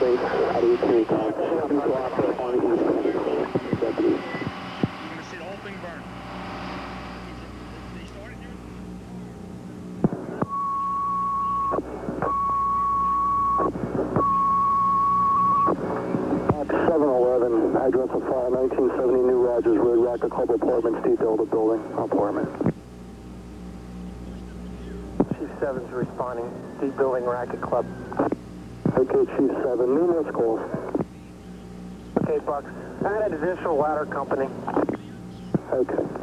base out Address of fire 1970 New Rogers Road, Racquet Club Apartments, detail building, apartment. Chief 7's responding, deep building, Racquet Club. KQ7, numerous calls. Okay, Bucks. I had a visual ladder company. Okay.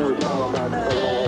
Uh, uh,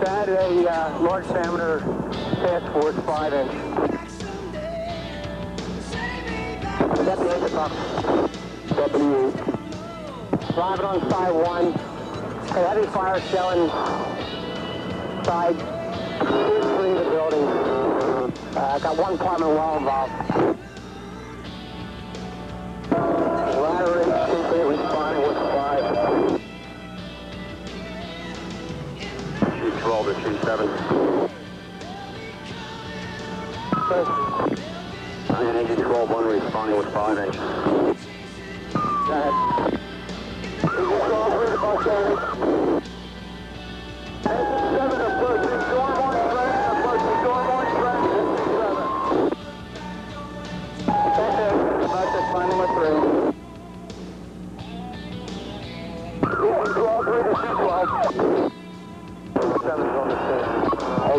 That a uh, large diameter task force 5 inch. Step the engine up. W. Driving on side 1. Heavy fire shelling side 3 of the building. Uh, got one apartment well involved. 227. And engine 12 1 responding with 5 engines. Go ahead. Engine 12 1 responding.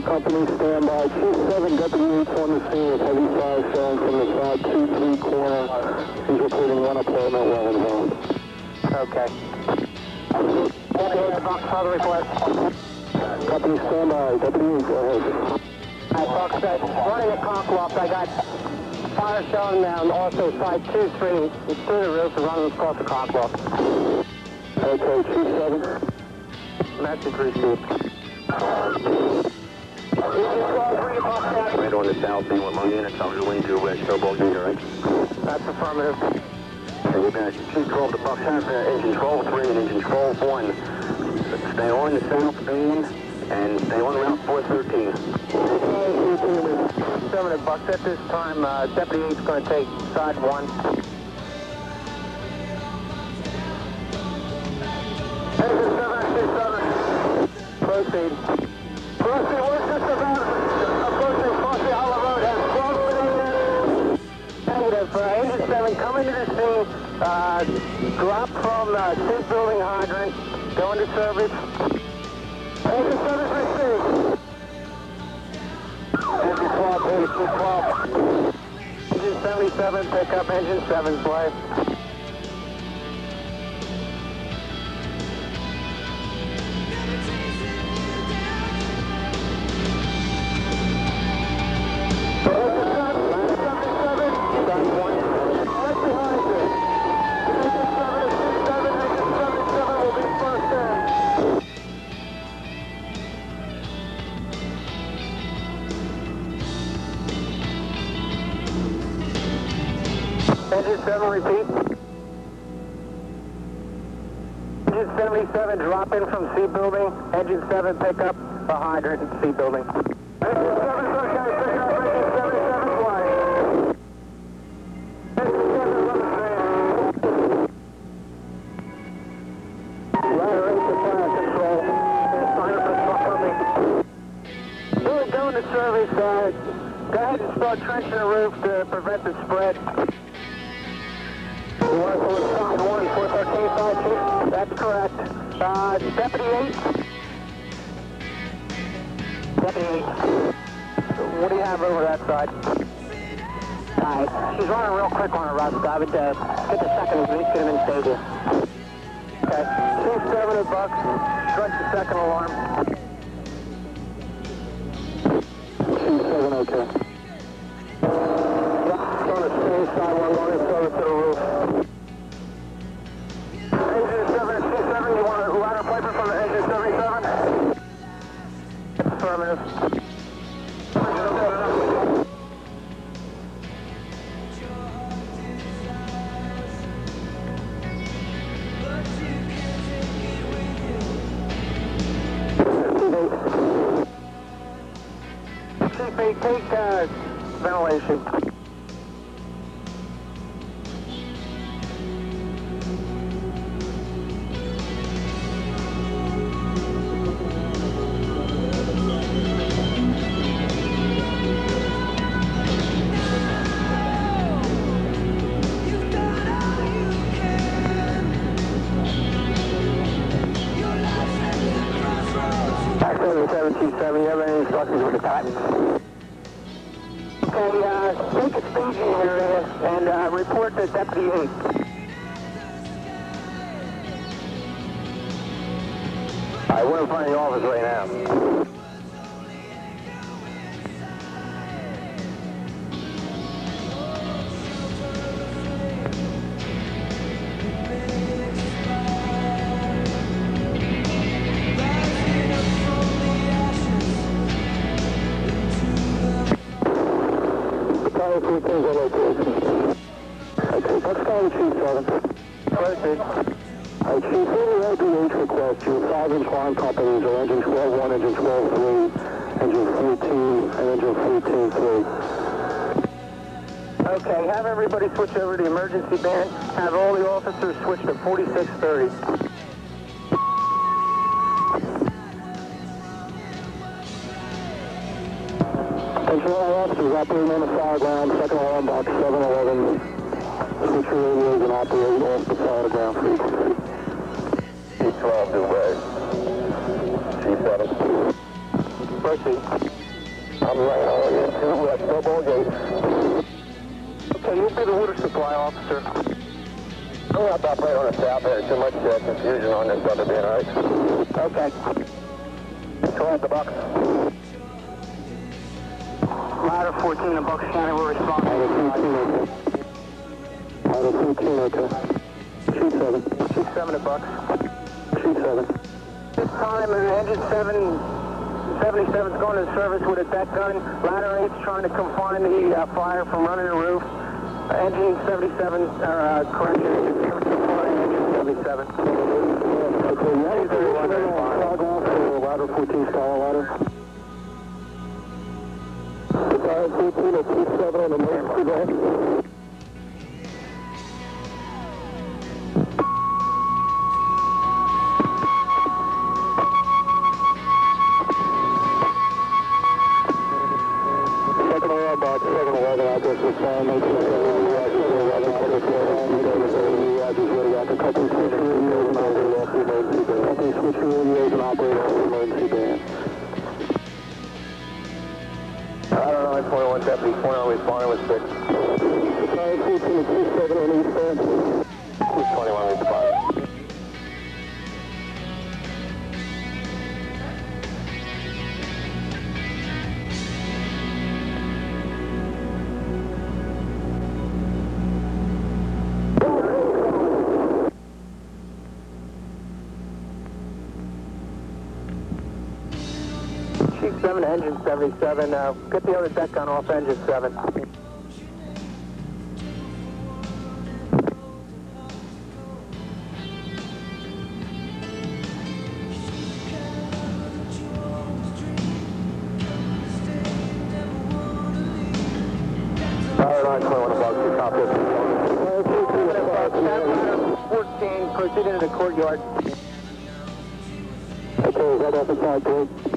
company, stand by. 27, WH on the scene with heavy fire showing from the side two three corner. He's reporting one apartment well involved. Okay. Further request. Company standby. WH, go ahead. I Fox, uh, running a cockloft. I got fire showing down also side 23 It's through the roof and running across the cockloft. Okay, 27. Message received. Right on the south B1 long unit, comes wind to west, turbo in direction. That's affirmative. And you're going to shoot 12 to Bucks Half, uh, engine 12-3 and engine 12-1. Stay on the south beam and stay on Route 413. Affirmative, Bucks. At this time, uh, Deputy 8's going to take side 1. Engine 727. Proceed. Proceed, Uh, drop from uh, Sid Building hydrant. Go into service. Engine 7 received. Engine 12, engine 12. Engine 77, pick up engine 7, play. 7 drop in from C building, engine 7 pick up behind her in C building. Engine 7 Sunshine, pick Engine 7 running to We're going to service. Go ahead and start trenching the roof to prevent the spread. That's correct. Uh, Deputy 8. What do you have over that side? Alright, she's running real quick on her rust. I would uh, get the second, at least get him in stage. Okay, Chief 7 of Bucks, stretch the second alarm. Chief 7, okay. 58 officers to 4630. Control officers operating on the fire ground, second alarm box 711. Switch your radios and operate off the fire ground frequency. C12 to west. C7. Proceed. I'm right on into uh, Snowball Gate. Okay, you'll be the water supply officer. Going to on the south there. Too much uh, confusion on this other being, right. Okay. Go the box. Ladder 14 in Bucks County, we're responding. Ladder 14, okay. Shoot 7. Shoot 7 at Bucks. Shoot 7. This time, uh, engine 7, 77 is going to service with a deck gun. Ladder 8 is trying to confine the uh, fire from running the roof. Uh, engine 77, uh, correction, engine 7 supplying 77. Okay, you have a position on log off for ladder 14 stall ladder. Ladder 14 at 27 on the emergency 7 to engine 77. Uh, get the other deck gun off engine 7. Fire 921 above, you copy 14 at 5 14, proceed into the courtyard. Okay, right off the side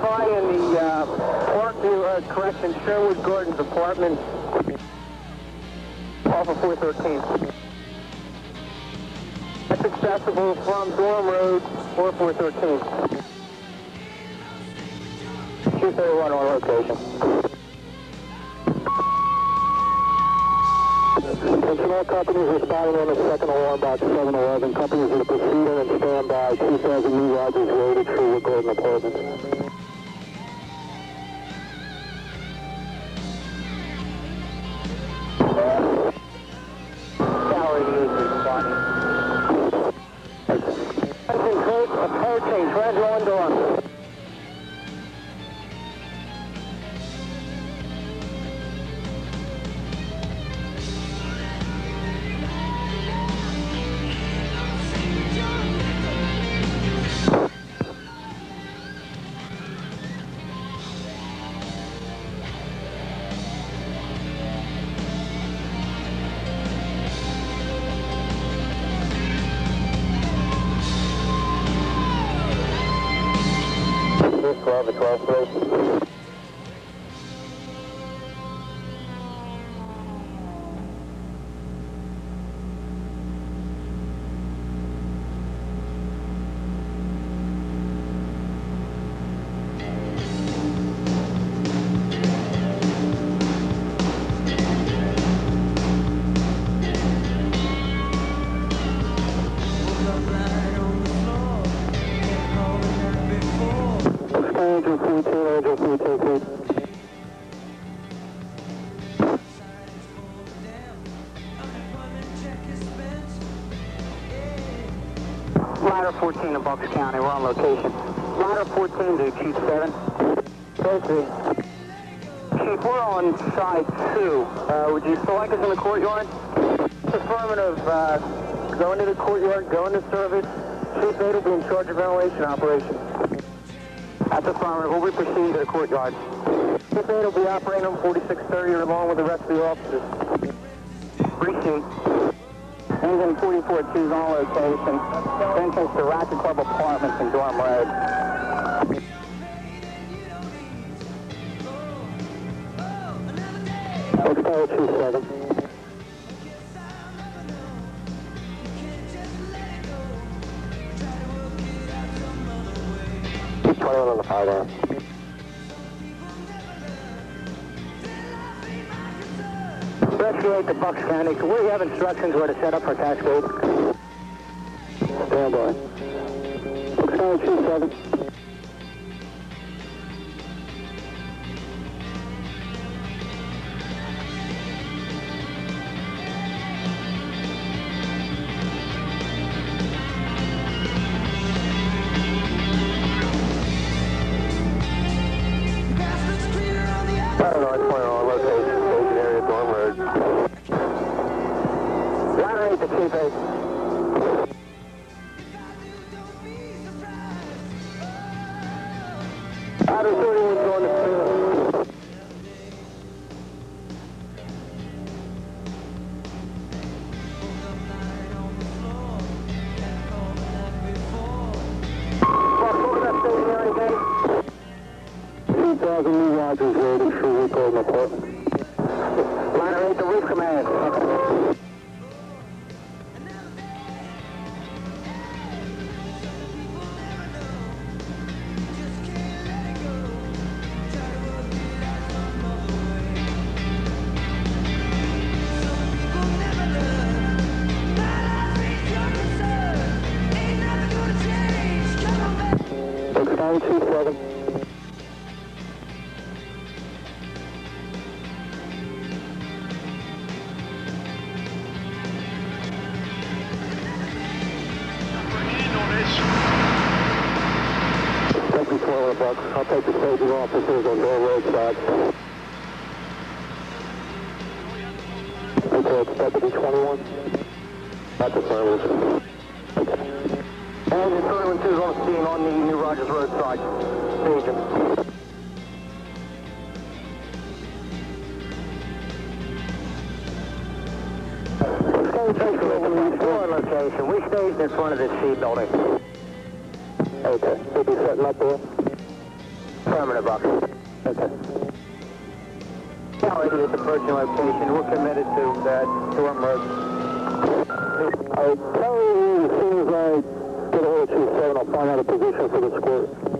Service in the uh, Parkview, uh, correction, Sherwood Gardens apartment off of 413. That's accessible from Durham Road or 413. 231 on location. All companies responding on the second alarm box 711. Companies are proceeding and stand by 2000 New Rogers Road at Sherwood Garden Apartments. Ladder 14 in Bucks County, we're on location. Ladder 14 to Chief 7. Closely. Chief, we're on side 2. Uh, would you still like us in the courtyard? Affirmative. Uh, go into the courtyard, go into service. Chief 8 will be in charge of ventilation operations. That's affirmative. We'll be proceeding to the courtyard. Chief 8 will be operating on 4630 along with the rest of the officers. Appreciate. Engine 442 is on location. Entrance to Racquet Club Apartments in Durham Road. Hotel 27. Keep to Bucks County. Can we have instructions where to set up for Cascade? Stand by. Bucks County 27. Deputy 400. I'll take the staging officers on Durham Road side. Okay, it's Deputy 21. That's affirmative. Okay. Engine 31 2 is on the scene on the New Rogers Road side. Staging. On location. We staged in front of this C building. Okay. We'll be setting up there? Affirmative, Buck. Okay. We're at the approaching location. We're committed to that Durham Road. I'll tell you as soon as I get a hold of Chief 7, I'll find out a position for the squirt.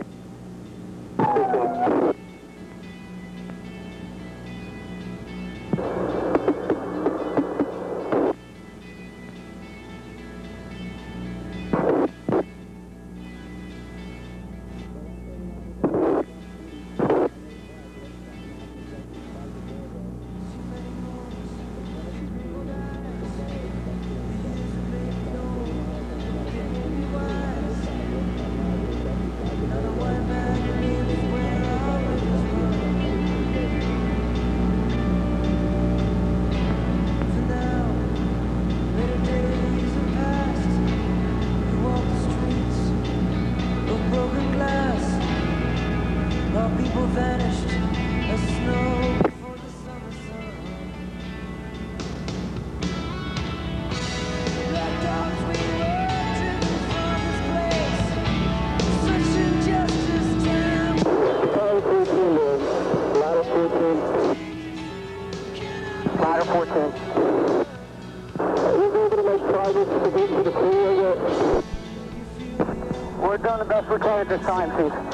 for Canada time, please.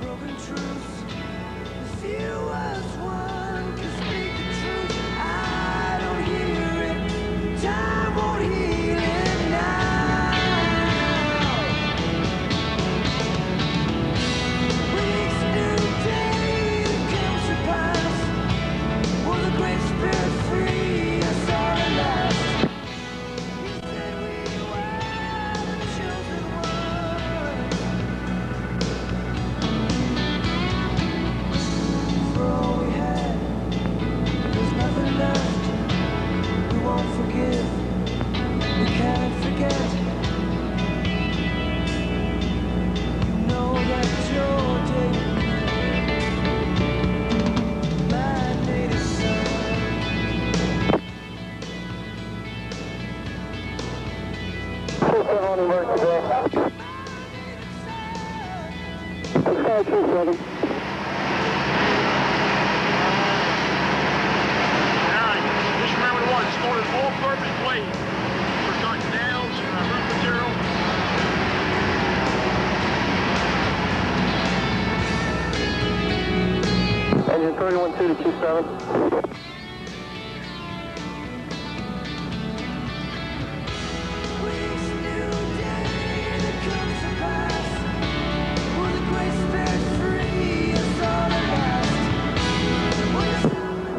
broken truth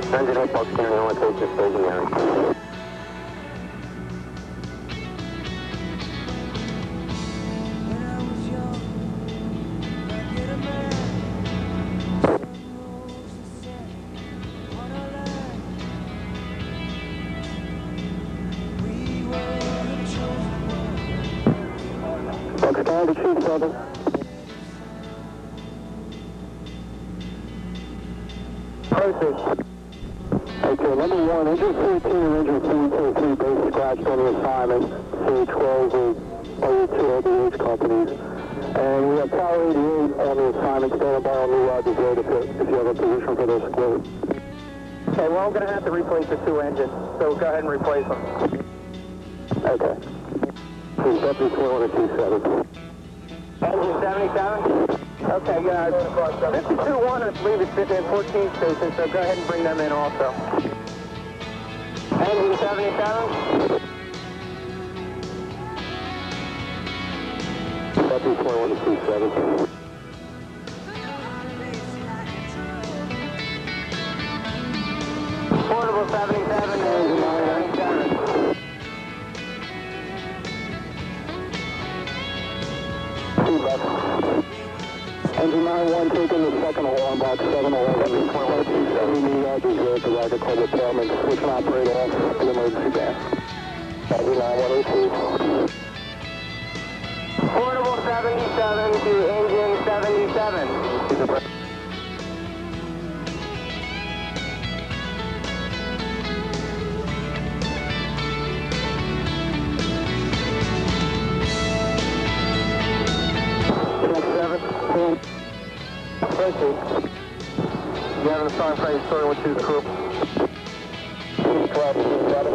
Sunday, Fox County, North Station, Station Area. two. Engine 9-1 taking the second hole on box 711.127. New Rogers Road to Roger Cobra Tailman. Switch and operate off the emergency band. Engine 9102. Portable 77 to engine 77. Hey, sorry, one, two, crew. C12, got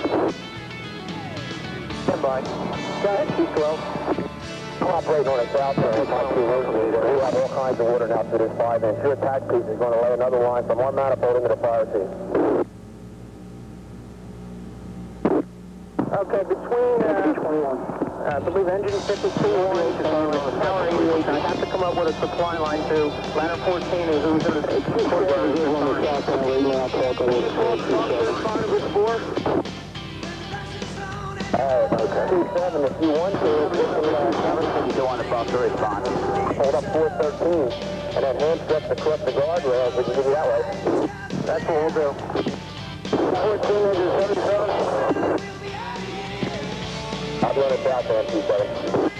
Stand by. Go ahead, C12. Operating on a south turn, Mike 2 We have all kinds of water now through this 5 inch. Your attack piece is going to lay another line from one manifold into the fire seat. Okay, between... Uh, 21. I believe engine 52 is on the power I have to come up with a supply line to ladder 14 is on the 84. Uh, okay. 27 if you want to. You want to bump the response. Hold up 413 and then hand across the guardrails. We can give you that way. That's what we'll do. 1477 engine 77. I'll run it out there, 27.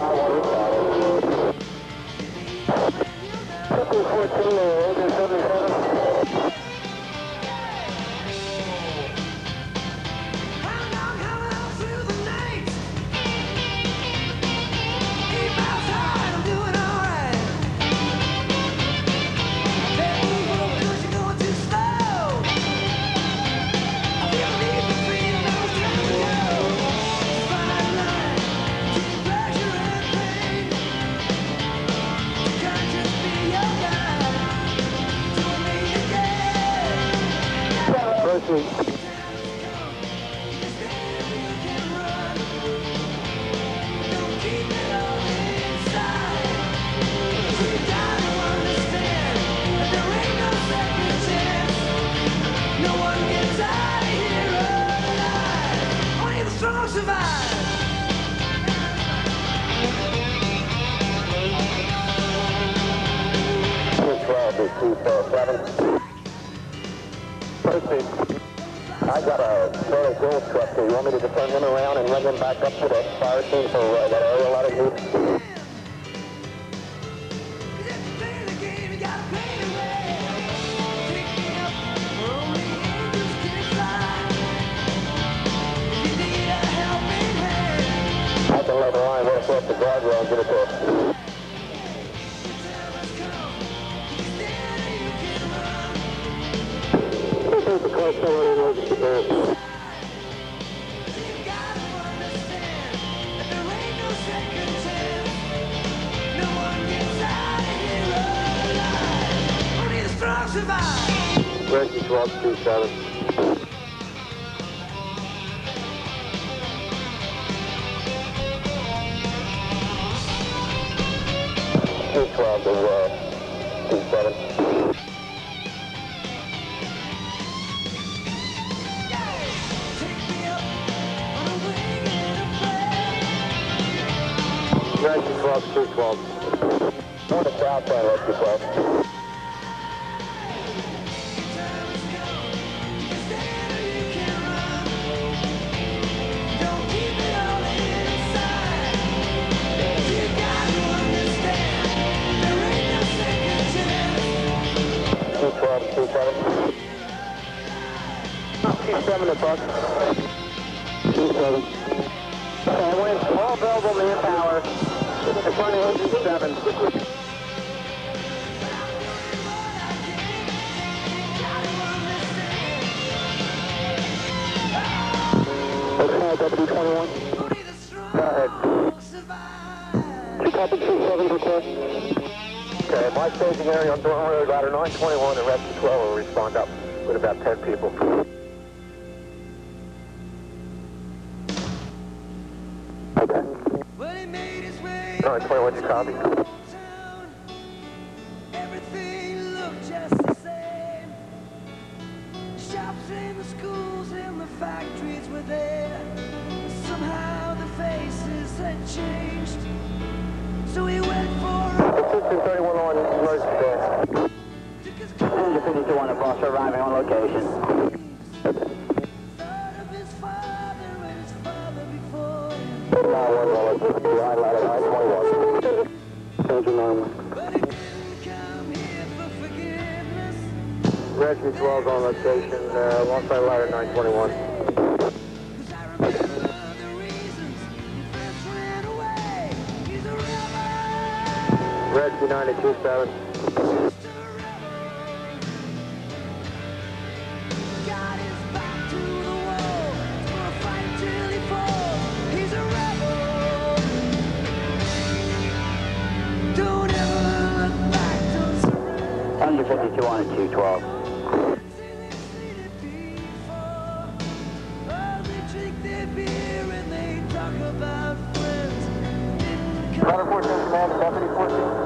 I I can lay the line right across the guardrail and get it there. This is the car Okay, W twenty-one. Go ahead. Two copy two seven request. Okay, my staging area on Durham Road, ladder 921 and rescue 12 will respond up with about 10 people. Okay. 921, you copy? Ladder 14 command, deputy 14.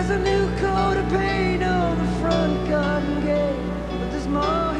There's a new coat of paint on the front garden gate, but there's more.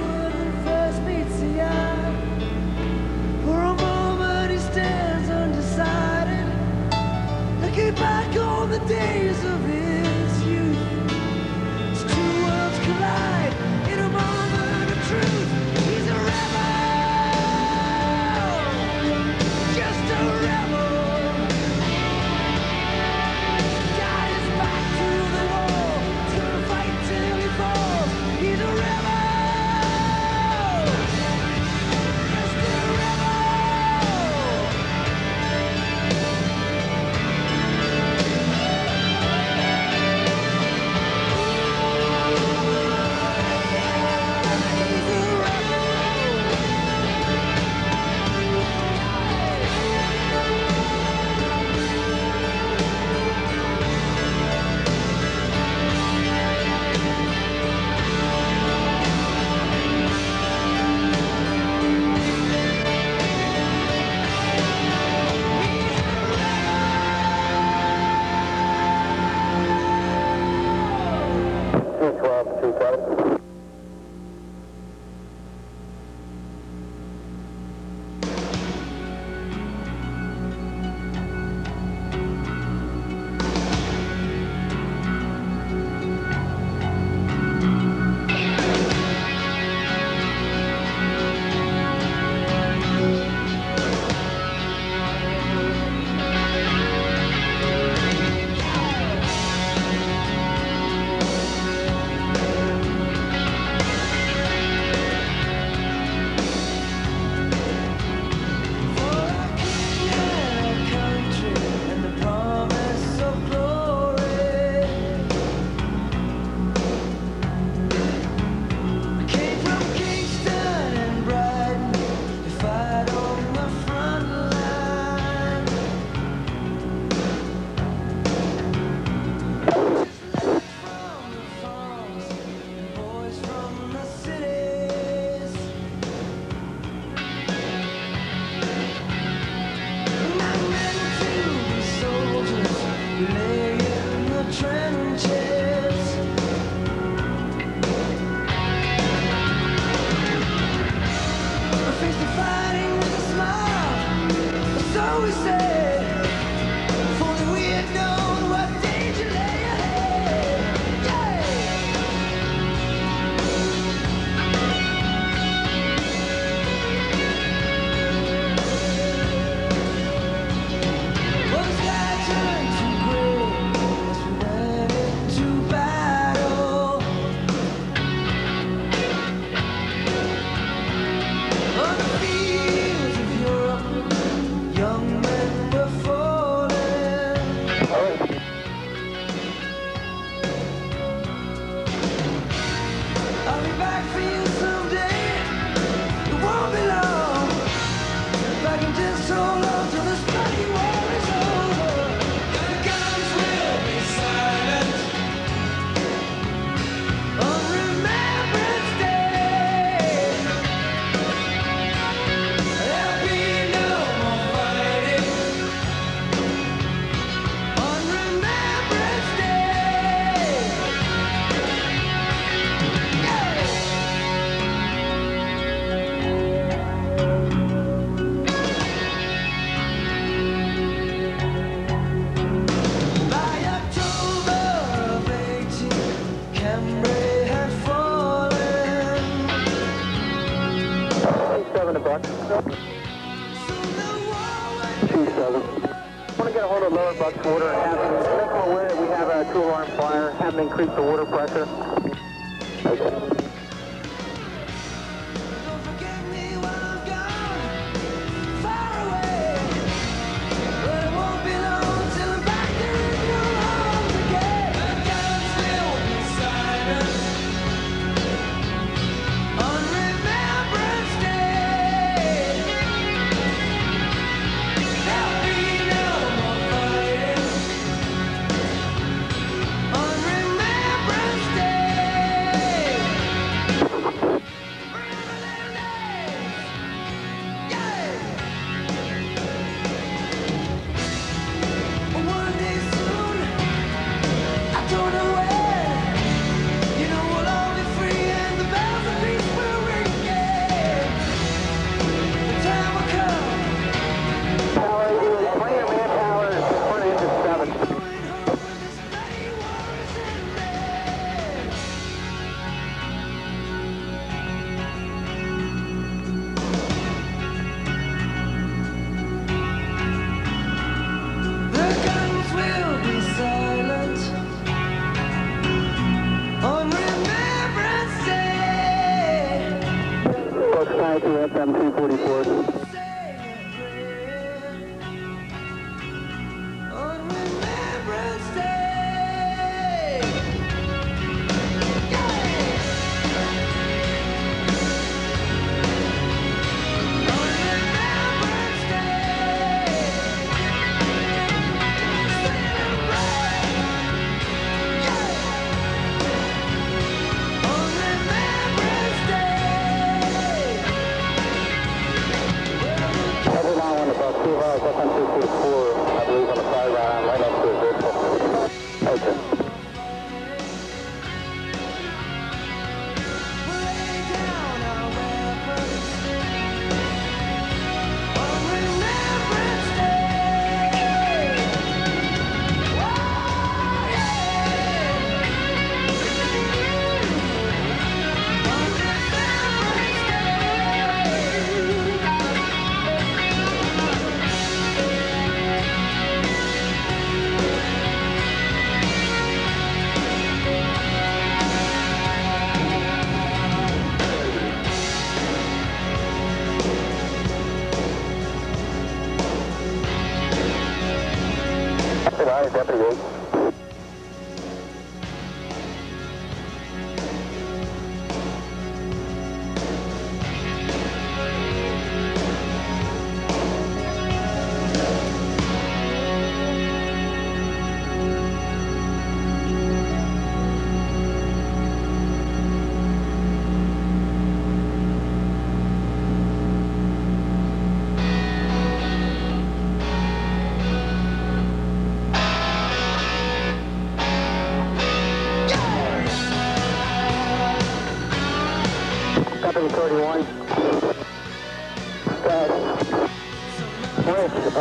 increase the water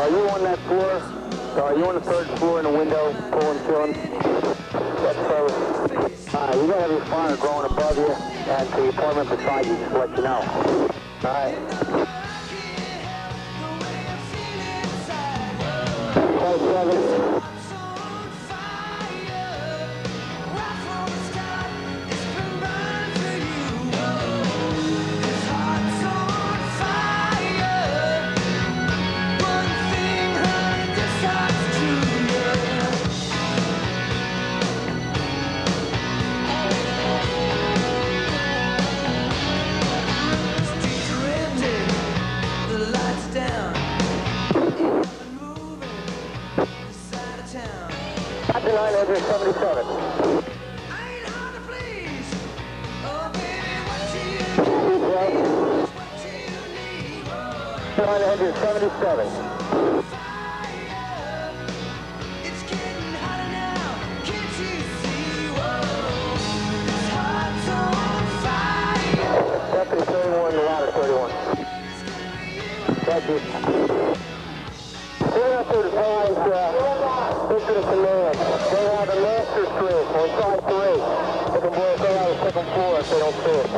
Are you on that floor? Are you on the third floor in the window, pulling, killing? That's. Alright, you gotta have your fire growing above you and the apartment beside you, just let you know. Alright. Five seven. We're Command. They have a master stream on side three. They can blow out the second floor if they don't see it.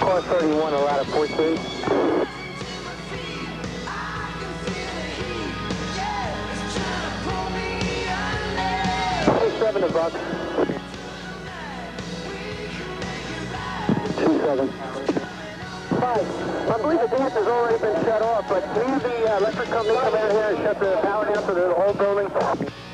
Car 31, a lot of 14. Seven Buck. Two seven. Five. I believe the dance has already been shut off, but can the uh, electric company come out here and shut the power down for the whole building?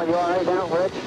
Thirty-one, you all right now, Rich?